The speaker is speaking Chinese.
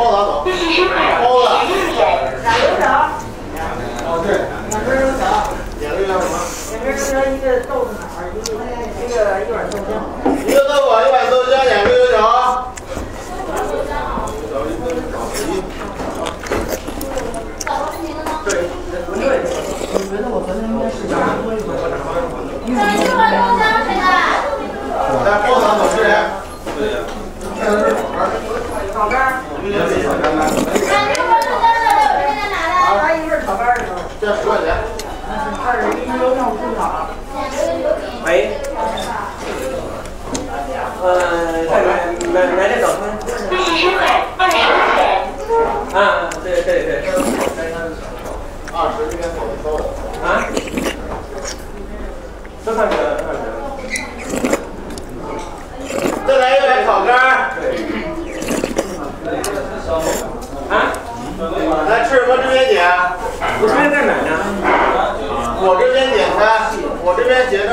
包拿走。包子。俩油条。哦对。两根油条。两个叫什么？两根油条，一个豆腐脑，一个一个一碗豆浆。一个豆腐，一碗豆浆，两个油条。对，不对，我觉得我昨天应该是加多一点。再去喝豆浆谁的？来，包拿走，这人。对呀。炒肝。一个是炒肝的。来，一份炒肝的。这十块钱。二十一。喂。呃，早餐。四十十块，二十块。啊，对对对。二十这边走收的。啊？都上去了，都上去了。再来一碗炒肝。啊？来吃什么？这边点。我这边在哪呢？我这边点餐，我这边结账。